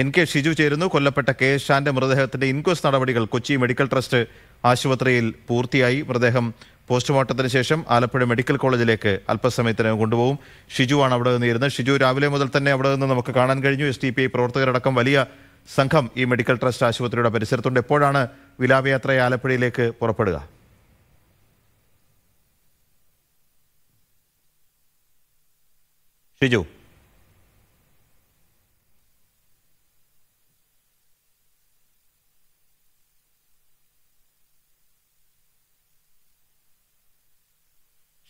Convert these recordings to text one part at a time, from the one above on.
N K Shiju ചേരുന്നു. കൊല്ലപ്പെട്ട K ഷാന്റെ മൃതദേഹത്തിന്റെ inquest നടപടികൾ കൊച്ചി മെഡിക്കൽ ട്രസ്റ്റ് ആശുപത്രിയിൽ പൂർത്തിയായി. മൃതദേഹം പോസ്റ്റ്മോർട്ടത്തിന് ശേഷം ആലപ്പുഴ മെഡിക്കൽ കോളേജിലേക്ക് അല്പസമയത്തിനകം കൊണ്ടുപോകും. ഷിജു ആണ് അവിടെ നിന്ന് ഇരുന്നത് ഷിജു രാവിലെ മുതൽ തന്നെ അവിടെ നിന്ന് നമുക്ക് കാണാൻ കഴിഞ്ഞു. എസ് ടി പി പ്രവർത്തകരടക്കം വലിയ സംഘം ഈ മെഡിക്കൽ ട്രസ്റ്റ് ആശുപത്രിയുടെ പരിസരത്തുണ്ട്. എപ്പോഴാണ് വിലാപയാത്ര ആലപ്പുഴയിലേക്ക് പുറപ്പെടുക? ഷിജു.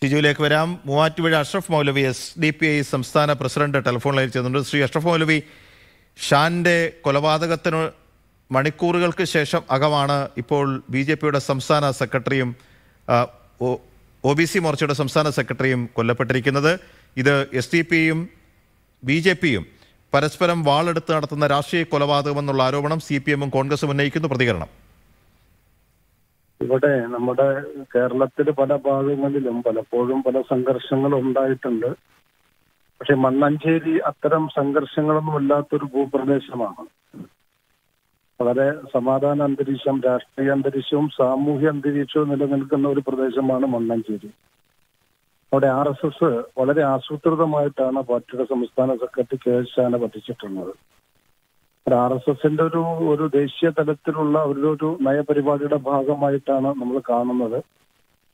ഷിജുവിലേക്ക് വരാം. മൂവാറ്റുപുഴ അഷ്റഫ് മൗലവി എസ് ഡി പി ഐ സംസ്ഥാന പ്രസിഡന്റ് ടെലിഫോൺ ലൈൻ ചെയ്യുന്നുണ്ട് ശ്രീ അഷ്റഫ് മൗലവി ഷാന്റെ കൊലപാതകത്തിന് മണിക്കൂറുകൾക്ക് ശേഷം അകമാണ് ഇപ്പോൾ ബി ജെ പിയുടെ സംസ്ഥാന സെക്രട്ടറിയും ഒ ബി സി മോർച്ചയുടെ സംസ്ഥാന സെക്രട്ടറിയും കൊല്ലപ്പെട്ടിരിക്കുന്നത്. ഇത് എസ് ഡി പിയും ബി ജെ പിയും പരസ്പരം വാളെടുത്ത് നടത്തുന്ന രാഷ്ട്രീയ കൊലപാതകമെന്നുള്ള ആരോപണം സി പി എമ്മും കോൺഗ്രസും ഉന്നയിക്കുന്നു. പ്രതികരണം. ഇവിടെ നമ്മുടെ കേരളത്തിൽ പല ഭാഗങ്ങളിലും പലപ്പോഴും പല സംഘർഷങ്ങളും ഉണ്ടായിട്ടുണ്ട് പക്ഷെ മണ്ണഞ്ചേരി അത്തരം സംഘർഷങ്ങളൊന്നും ഇല്ലാത്തൊരു ഭൂപ്രദേശമാണ്. വളരെ സമാധാന അന്തരീക്ഷം രാഷ്ട്രീയ അന്തരീക്ഷവും സാമൂഹ്യ അന്തരീക്ഷവും നിലനിൽക്കുന്ന ഒരു പ്രദേശമാണ് മണ്ണഞ്ചേരി. അവിടെ ആർ എസ് എസ് വളരെ ആസൂത്രിതമായിട്ടാണ് പാർട്ടിയുടെ സംസ്ഥാന സെക്രട്ടറി കെ എസ് ഷാനെ വധിച്ചിട്ടുള്ളത്. ആർ എസ് എസിന്റെ ഒരു ഒരു ദേശീയ തലത്തിലുള്ള ഒരു ഒരു നയപരിപാടിയുടെ ഭാഗമായിട്ടാണ് നമ്മൾ കാണുന്നത്.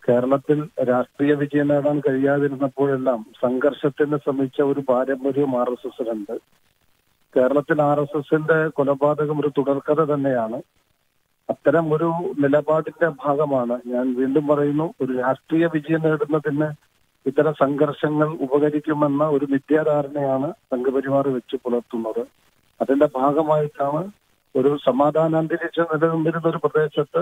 കേരളത്തിൽ രാഷ്ട്രീയ വിജയം നേടാൻ കഴിയാതിരുന്നപ്പോഴെല്ലാം സംഘർഷത്തിന് ശ്രമിച്ച ഒരു പാരമ്പര്യം ആർ എസ് എസിനുണ്ട്. കേരളത്തിൽ ആർ എസ് എസിന്റെ കൊലപാതകം ഒരു തുടർക്കഥ തന്നെയാണ്. അത്തരം ഒരു നിലപാടിന്റെ ഭാഗമാണ് ഞാൻ വീണ്ടും പറയുന്നു ഒരു രാഷ്ട്രീയ വിജയം നേടുന്നതിന് ഇത്തരം സംഘർഷങ്ങൾ ഉപകരിക്കുമെന്ന ഒരു മിഥ്യാധാരണയാണ് സംഘപരിവാർ വെച്ച് പുലർത്തുന്നത്. അതിന്റെ ഭാഗമായിട്ടാണ് ഒരു സമാധാന അന്തരീക്ഷം നിലനിന്നിരുന്ന ഒരു പ്രദേശത്ത്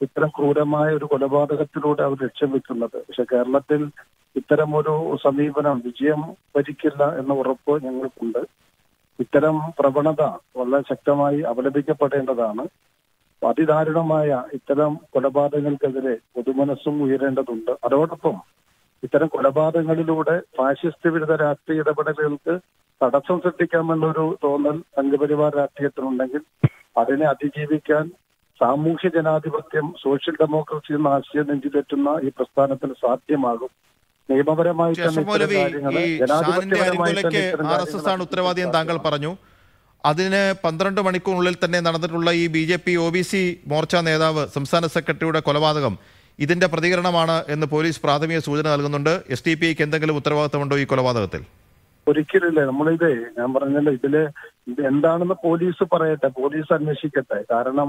ഇത്തരം ക്രൂരമായ ഒരു കൊലപാതകത്തിലൂടെ അവർ ലക്ഷ്യം വെക്കുന്നത്. പക്ഷെ കേരളത്തിൽ ഇത്തരം ഒരു സമീപനം വിജയം ഭരിക്കില്ല എന്ന ഉറപ്പ് ഞങ്ങൾക്കുണ്ട്. ഇത്തരം പ്രവണത വളരെ ശക്തമായി അവലംബിക്കപ്പെടേണ്ടതാണ് അതിദാരുണമായ ഇത്തരം കൊലപാതകങ്ങൾക്കെതിരെ പൊതുമനസ്സും ഉയരേണ്ടതുണ്ട്. അതോടൊപ്പം ഇത്തരം കൊലപാതകങ്ങളിലൂടെ ഫാഷിസ്റ്റ് വിരുദ്ധ രാഷ്ട്രീയ ഇടപെടലുകൾക്ക് തടസ്സം സൃഷ്ടിക്കാമെന്നൊരു തോന്നൽ സംഘപരിവാർ രാഷ്ട്രീയത്തിനുണ്ടെങ്കിൽ അതിനെ അതിജീവിക്കാൻ സാമൂഹ്യ ജനാധിപത്യം സോഷ്യൽ ഡെമോക്രസി എന്ന ആശയം നെഞ്ചിലേറ്റുന്ന ഈ പ്രസ്ഥാനത്തിന് സാധ്യമാകും നിയമപരമായി ആർ എസ് എസ് ആണ് താങ്കൾ പറഞ്ഞു. അതിന് പന്ത്രണ്ട് മണിക്കൂറിനുള്ളിൽ തന്നെ നടന്നിട്ടുള്ള ഈ B J P O B C Morcha നേതാവ് സംസ്ഥാന സെക്രട്ടറിയുടെ കൊലപാതകം ഇതിന്റെ പ്രതികരണമാണ് എന്ന് പോലീസ് പ്രാഥമിക സൂചന നൽകുന്നുണ്ട്. എസ് ടി പി എന്തെങ്കിലും ഉത്തരവാദിത്തമുണ്ടോ ഈ കൊലപാതകത്തിൽ? ഒരിക്കലില്ല നമ്മളിത് ഞാൻ പറഞ്ഞല്ലോ ഇതിൽ ഇത് എന്താണെന്ന് പോലീസ് പറയട്ടെ പോലീസ് അന്വേഷിക്കട്ടെ. കാരണം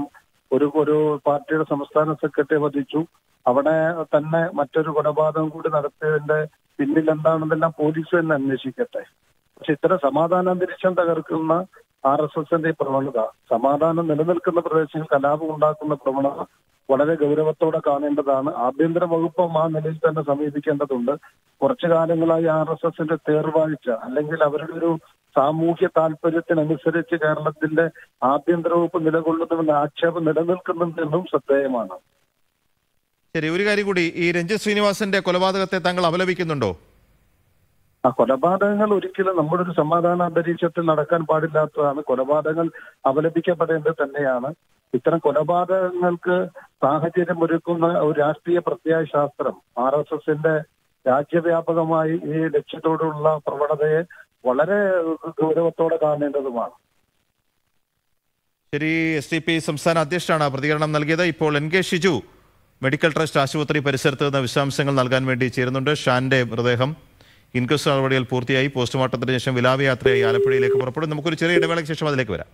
ഒരു ഒരു പാർട്ടിയുടെ സംസ്ഥാന സെക്രട്ടറി വധിച്ചു. അവിടെ തന്നെ മറ്റൊരു കൊലപാതകം കൂടി നടത്തിയതിന്റെ പിന്നിൽ എന്താണെന്നെല്ലാം പോലീസ് തന്നെ അന്വേഷിക്കട്ടെ. പക്ഷെ ഇത്തരം സമാധാനാന്തരീക്ഷം തകർക്കുന്ന ആർ എസ് എസിന്റെ പ്രവണത സമാധാനം നിലനിൽക്കുന്ന പ്രദേശങ്ങളിൽ കലാപം ഉണ്ടാക്കുന്ന പ്രവണത വളരെ ഗൗരവത്തോടെ കാണേണ്ടതാണ്. ആഭ്യന്തര വകുപ്പും ആ നിലയിൽ തന്നെ സമീപിക്കേണ്ടതുണ്ട്. കുറച്ചു കാലങ്ങളായി ആർ എസ് എസിന്റെ തേർവാഴ്ച അല്ലെങ്കിൽ അവരുടെ ഒരു സാമൂഹ്യ താല്പര്യത്തിനനുസരിച്ച് കേരളത്തിന്റെ ആഭ്യന്തര വകുപ്പ് നിലകൊള്ളുന്നുവെന്ന ആക്ഷേപം നിലനിൽക്കുന്നുണ്ടെന്നും ശ്രദ്ധേയമാണ്. ശരി ഒരു കാര്യം കൂടി. ഈ രഞ്ജിത് ശ്രീനിവാസന്റെ കൊലപാതകത്തെ താങ്കൾ അപലപിക്കുന്നുണ്ടോ? ആ കൊലപാതകങ്ങൾ ഒരിക്കലും നമ്മുടെ ഒരു സമാധാന അന്തരീക്ഷത്തിൽ നടക്കാൻ പാടില്ലാത്തതാണ്. കൊലപാതകങ്ങൾ അപലപിക്കപ്പെടേണ്ടത് തന്നെയാണ്. ഇത്തരം കൊലപാതകങ്ങൾക്ക് സാഹചര്യം ഒരുക്കുന്ന ഒരു രാഷ്ട്രീയ പ്രത്യയശാസ്ത്രം ആർ എസ് എസിന്റെ രാജ്യവ്യാപകമായി ഈ ലക്ഷ്യത്തോടുള്ള പ്രവണതയെ വളരെ ഗൗരവത്തോടെ കാണേണ്ടതുമാണ്. ശരി എസ് ഡി പി സംസ്ഥാന അധ്യക്ഷനാണ് പ്രതികരണം നൽകിയത്. ഇപ്പോൾ N K Shiju medical trust ആശുപത്രി പരിസരത്ത് നിന്ന് വിശദാംശങ്ങൾ നൽകാൻ വേണ്ടി ചേരുന്നുണ്ട്. ഷാന്റെ മൃതദേഹം ഇൻക്വസ്റ്റ് നടപടികൾ പൂർത്തിയായി. പോസ്റ്റ്മോർട്ടത്തിന് ശേഷം വിലാപയാത്രയായി ആലപ്പുഴയിലേക്ക് പുറപ്പെടും. നമുക്കൊരു ചെറിയ ഇടവേളയ്ക്ക് ശേഷം അതിലേക്ക് വരാം.